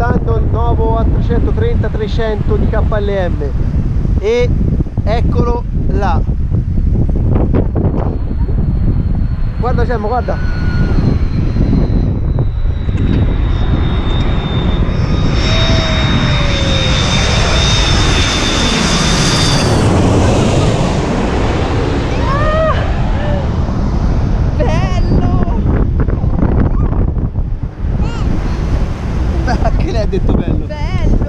acquistando il nuovo A330-300 di KLM e eccolo là. Guarda Gemma guarda. lei ha detto bello. Bello.